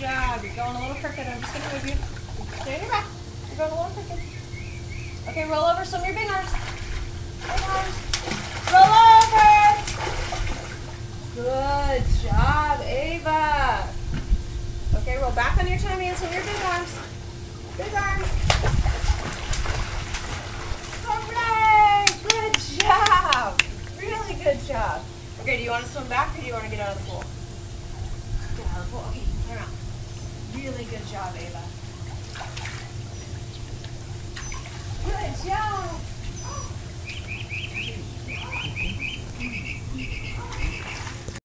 job. You're going a little crooked. I'm just gonna move you. Stay on your back. You're going a little crooked. Okay, roll over. Swim your big arms. Big arms. Roll over. Good job, Ava. Okay, roll back on your tummy and swim your big arms. Big arms. Good job. Really good job. Okay, do you want to swim back or do you want to get out of the pool? Get out of the pool. Really good job, Ava.